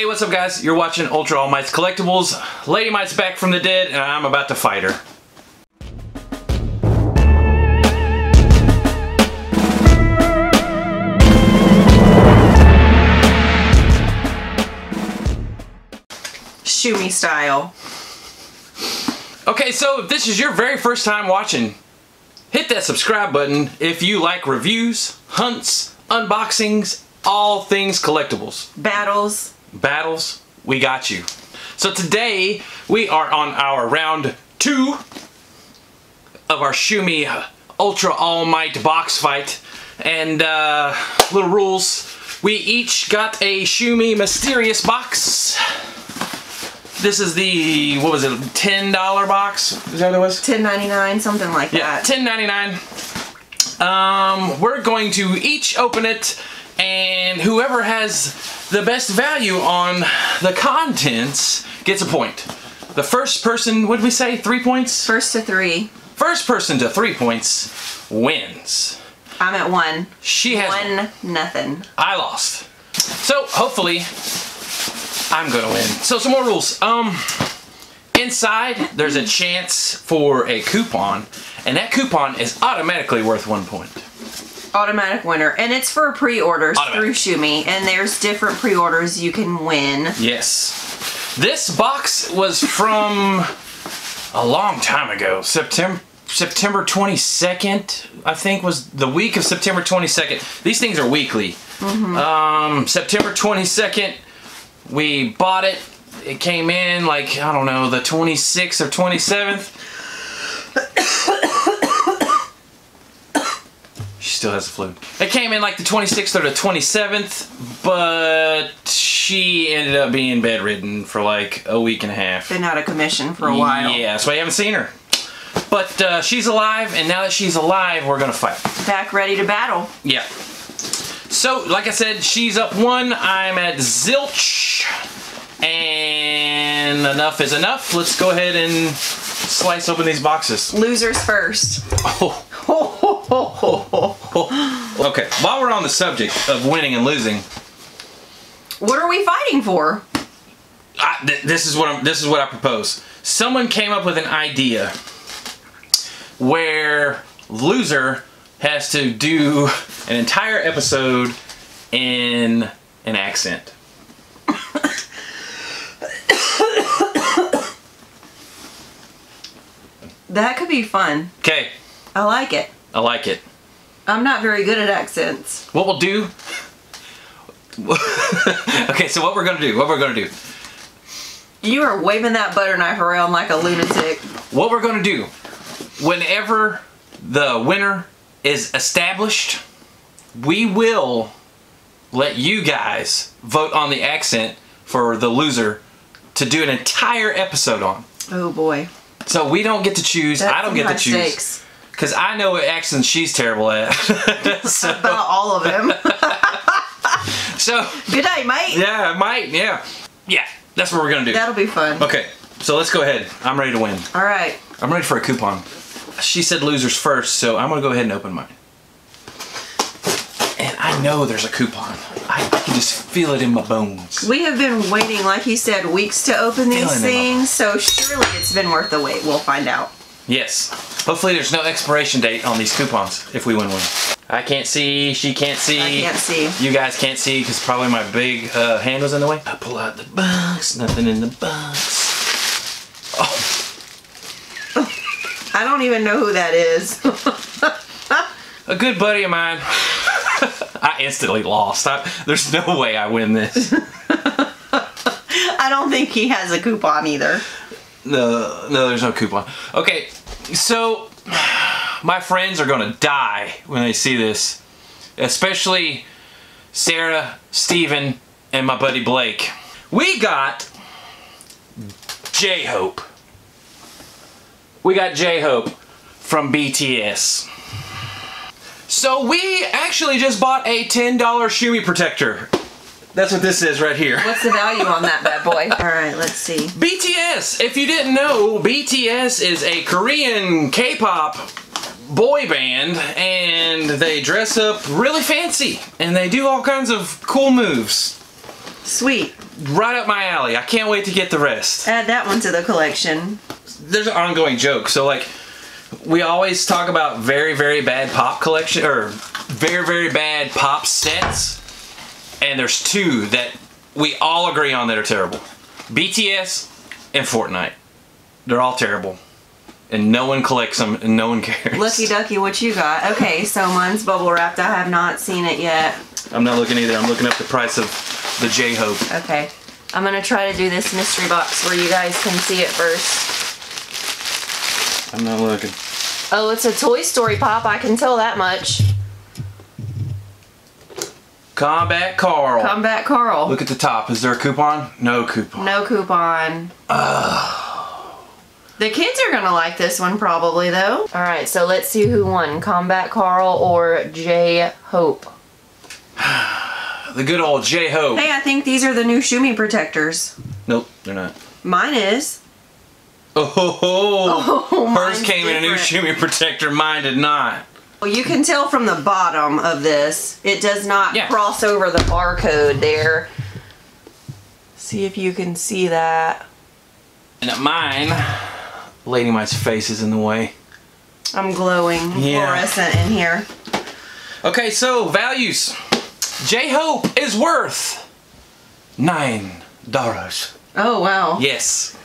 Hey, what's up guys? You're watching Ultra All Might's Collectibles. Lady Might's back from the dead and I'm about to fight her. Shumi style. Okay, so if this is your very first time watching, hit that subscribe button if you like reviews, hunts, unboxings, all things collectibles. Battles. Battles, we got you. So today, we are on our round two of our Shumi Ultra All Might box fight. And, uh, little rules. We each got a Shumi Mysterious box. This is the, what was it, $10 box? Is that what it was? Ten ninety nine, something like that. Yeah, that. ten ninety nine. Um, we're going to each open it, and whoever has the best value on the contents gets a point. The first person, what did we say, three points? First to three. First person to three points wins. I'm at one. She has. One nothing. I lost. So hopefully, I'm gonna win. So some more rules. Um, inside there's a chance for a coupon, and that coupon is automatically worth one point. Automatic winner. And it's for pre-orders through Shumi, And there's different pre-orders you can win. Yes. This box was from a long time ago. September September 22nd, I think was the week of September 22nd. These things are weekly. Um, September 22nd, we bought it. It came in like, I don't know, the 26th or 27th. She still has the flu. It came in like the 26th or the 27th, but she ended up being bedridden for like a week and a half. Been out of commission for a while. Yeah, that's why you haven't seen her. But uh, she's alive, and now that she's alive, we're gonna fight. Back ready to battle. Yeah. So, like I said, she's up one. I'm at zilch. And enough is enough. Let's go ahead and slice open these boxes. Losers first. Oh. Okay, while we're on the subject of winning and losing, What are we fighting for? I, th- this is what I'm, this is what I propose. Someone came up with an idea where loser has to do an entire episode in an accent. That could be fun. Okay, I like it. I like it. I'm not very good at accents. What we'll do. okay, so what we're gonna do? What we're gonna do? You are waving that butter knife around like a lunatic. What we're gonna do? Whenever the winner is established, we will let you guys vote on the accent for the loser to do an entire episode on. Oh boy. So we don't get to choose. That's I don't get to choose stakes. because I know what accent she's terrible at. so, About all of them. so Good day, mate. yeah, might. Yeah, yeah. That's what we're gonna do. That'll be fun. Okay, so let's go ahead. I'm ready to win. All right. I'm ready for a coupon. She said losers first, so I'm gonna go ahead and open mine. And I know there's a coupon. I, can just feel it in my bones. We have been waiting, like he said, weeks to open these Feeling things, so surely it's been worth the wait. We'll find out. Yes. Hopefully there's no expiration date on these coupons if we win one. I can't see, she can't see. I can't see. You guys can't see because probably my big uh, hand was in the way. I pull out the box, nothing in the box. Oh, I don't even know who that is. a good buddy of mine. I instantly lost. I, there's no way I win this. I don't think he has a coupon either. No, no, there's no coupon. Okay, so my friends are gonna die when they see this, especially Sarah, Steven, and my buddy Blake. We got J Hope. We got J Hope from BTS. So we actually just bought a $10 Shumi protector. That's what this is right here. What's the value on that bad boy? All right, let's see. BTS, if you didn't know, BTS is a Korean K-pop boy band and they dress up really fancy and they do all kinds of cool moves. Sweet. right up my alley. I can't wait to get the rest. Add that one to the collection. There's an ongoing joke. So like, we always talk about very very bad pop collection or very very bad pop sets, and there's two that we all agree on that are terrible: BTS and Fortnite. They're all terrible, and no one collects them, and no one cares. Lucky Ducky, what you got? Okay, so mine's bubble wrapped. I have not seen it yet. I'm not looking either. I'm looking up the price of the J Hope. Okay. I'm gonna try to do this mystery box where you guys can see it first. I'm not looking. Oh, it's a Toy Story pop. I can tell that much. Combat Carl. Combat Carl. Look at the top. Is there a coupon? No coupon. No coupon. The kids are gonna like this one probably though. All right, so let's see who won: Combat Carl or J Hope. The good old J Hope. Hey, I think these are the new Shumi protectors. Nope, they're not. Mine is. Oh. Oh, hers came in a new different. Shumi protector. Mine did not. Well, you can tell from the bottom of this, it does not Yeah. cross over the barcode there. See if you can see that. And mine, Lady Might's face is in the way. I'm glowing Yeah. fluorescent in here. Okay, so values. J Hope is worth nine dollars. Oh wow. Yes,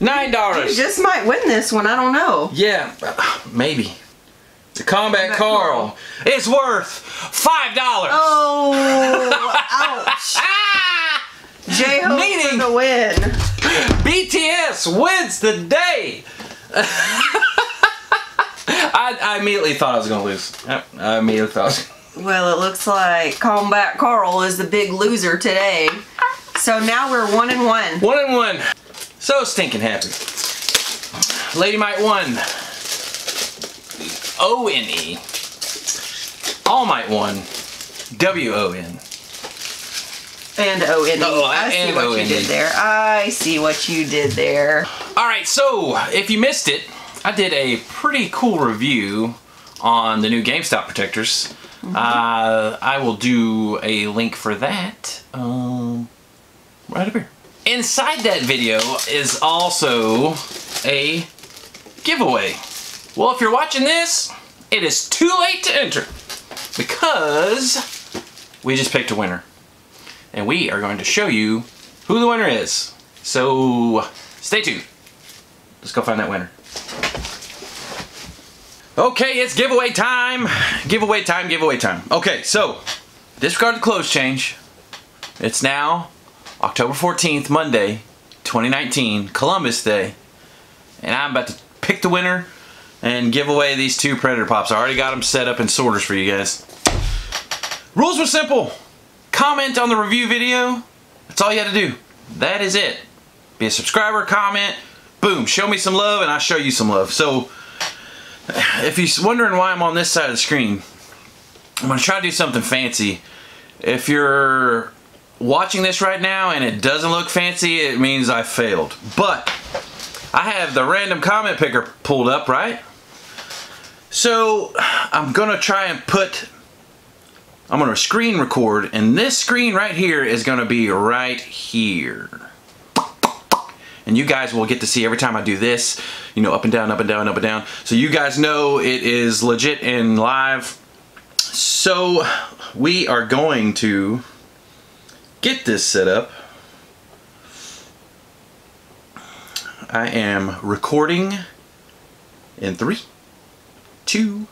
nine dollars. You just might win this one. I don't know. Yeah, maybe. The Combat Combat Carl is worth five dollars. Oh, ouch. Ah! J Hope Meaning- for the win. BTS wins the day. I, I immediately thought I was gonna lose. I, I immediately thought. Well, it looks like Combat Carl is the big loser today. So now we're one and one. One and one. So stinking happy. Lady Might won. O N E. All Might won. W O N. And O N E. Oh, I see and what you O-N-E. did there. I see what you did there. Alright, so if you missed it, I did a pretty cool review on the new GameStop protectors. Uh, I will do a link for that um, right up here. Inside that video is also a giveaway. Well, if you're watching this, it is too late to enter because we just picked a winner. And we are going to show you who the winner is. So stay tuned. Let's go find that winner. Okay, it's giveaway time. Giveaway time, giveaway time. Okay, so disregard the clothes change. It's now October 14th, Monday, 2019, Columbus Day. And I'm about to pick the winner and give away these two Predator Pops. I already got them set up in sorters for you guys. Rules were simple. Comment on the review video. That's all you had to do. That is it. Be a subscriber, comment, boom, show me some love and I'll show you some love. So if you're wondering why I'm on this side of the screen, I'm gonna try to do something fancy. If you're watching this right now and it doesn't look fancy, it means I failed. But I have the random comment picker pulled up, right? So I'm gonna try and put I'm gonna screen record and this screen right here is gonna be right here. And you guys will get to see every time I do this, you know, up and down, up and down, up and down. So you guys know it is legit and live. So we are going to get this set up. I am recording in three, two,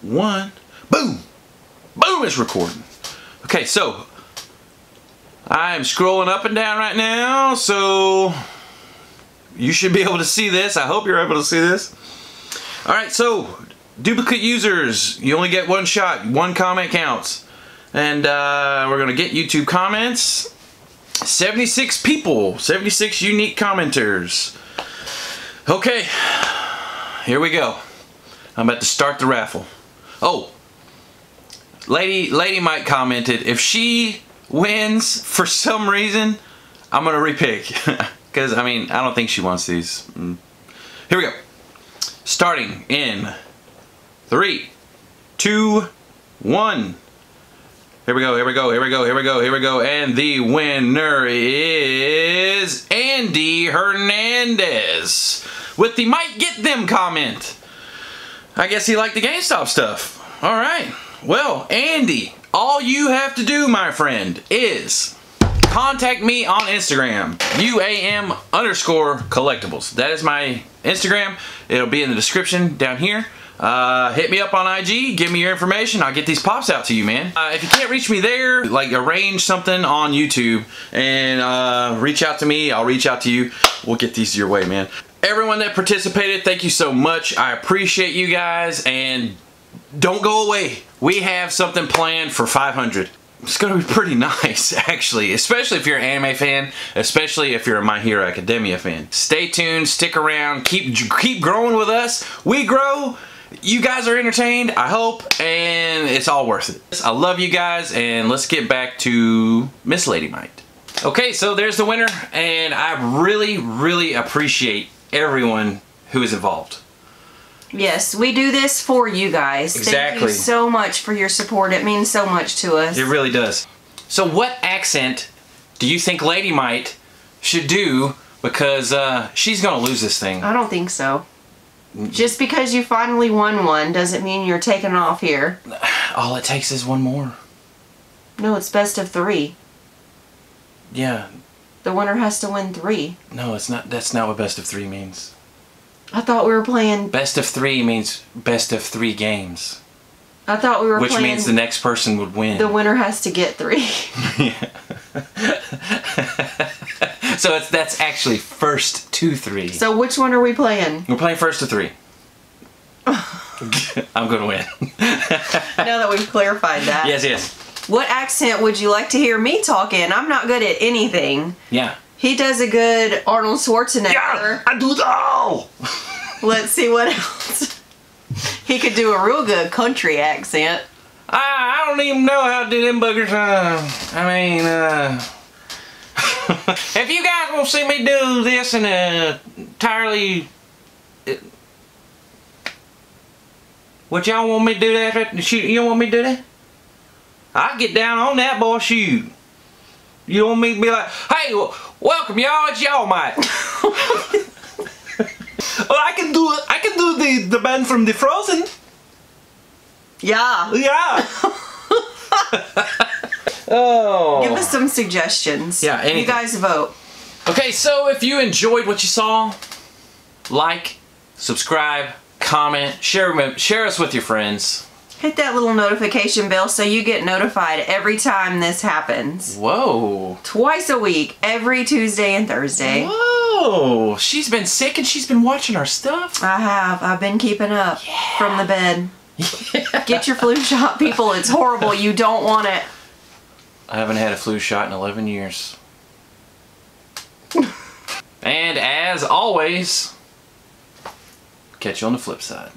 one, boom! Boom, it's recording. Okay, so I am scrolling up and down right now, so you should be able to see this. I hope you're able to see this. All right, so duplicate users, you only get one shot, one comment counts. And uh, we're gonna get YouTube comments. 76 people, 76 unique commenters. Okay, here we go. I'm about to start the raffle. Oh, Lady Lady Might commented if she wins for some reason, I'm gonna repick because I mean I don't think she wants these. Mm. Here we go. Starting in three, two, one. Here we go, here we go, here we go, here we go, here we go. And the winner is Andy Hernandez with the might get them comment. I guess he liked the GameStop stuff. All right. Well, Andy, all you have to do, my friend, is contact me on Instagram, UAM underscore collectibles. That is my Instagram. It'll be in the description down here. Uh, hit me up on IG, give me your information, I'll get these pops out to you, man. Uh, if you can't reach me there, like arrange something on YouTube and uh, reach out to me, I'll reach out to you. We'll get these your way, man. Everyone that participated, thank you so much. I appreciate you guys and don't go away. We have something planned for 500. It's gonna be pretty nice, actually, especially if you're an anime fan, especially if you're a My Hero Academia fan. Stay tuned, stick around, keep keep growing with us. We grow, you guys are entertained, I hope, and it's all worth it. I love you guys, and let's get back to Miss Lady Might. Okay, so there's the winner, and I really, really appreciate everyone who is involved. Yes, we do this for you guys. Thank Exactly. you so much for your support. It means so much to us. It really does. So what accent do you think Lady Might should do because uh, she's gonna lose this thing? I don't think so. Just because you finally won one doesn't mean you're taking off here. All it takes is one more. No, it's best of three. Yeah, The winner has to win three. no, it's not. That's not what best of three means. I thought we were playing. Best of three means best of three games, I thought we were which playing. means the next person would win. the winner has to get three. so it's that's actually first to three. so which one are we playing? We're playing first to three. I'm gonna win. now that we've clarified that. yes, yes. What accent would you like to hear me talk in? I'm not good at anything. Yeah. He does a good Arnold Schwarzenegger. Yeah, I do all. Let's see what else. He could do a real good country accent. I, I don't even know how to do them boogers. Uh, I mean, uh, if you guys will see me do this in a entirely, uh, what y'all want me to do that? Shoot, you want me to do that? I get down on that boy. Shoot. You want me to be like, hey, welcome y'all. It's y'all, mate. well, I can do I can do the the band from the Frozen. Yeah. Yeah. oh. Give us some suggestions. Yeah, anything. You guys vote. Okay, so if you enjoyed what you saw, like, subscribe, comment, share share us with your friends. Hit that little notification bell so you get notified every time this happens. Whoa. Twice a week, every Tuesday and Thursday. Whoa. Oh, she's been sick and she's been watching our stuff. I have. I've been keeping up from the bed. Get your flu shot, people. It's horrible. You don't want it. I haven't had a flu shot in 11 years. and as always, catch you on the flip side.